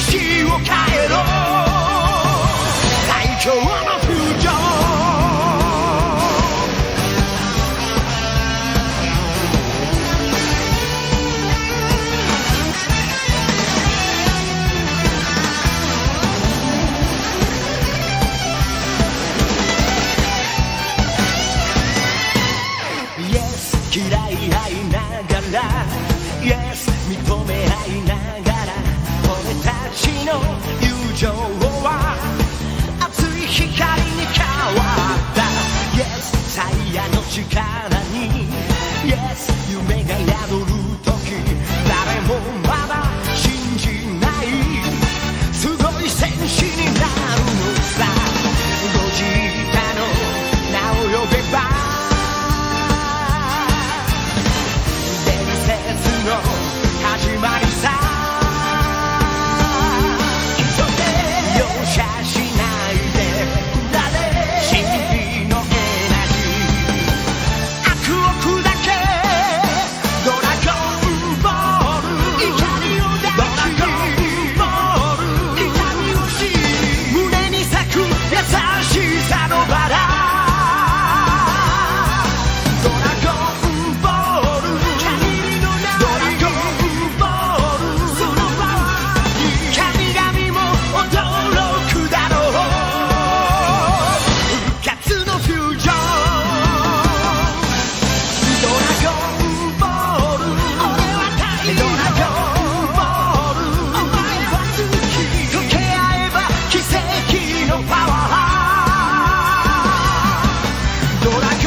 史を変えろ。最強の嫌い合いながら。noite, cara.